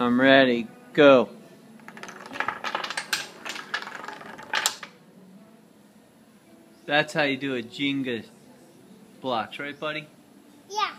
I'm ready. Go. That's how you do a Jenga blocks, right, buddy? Yeah.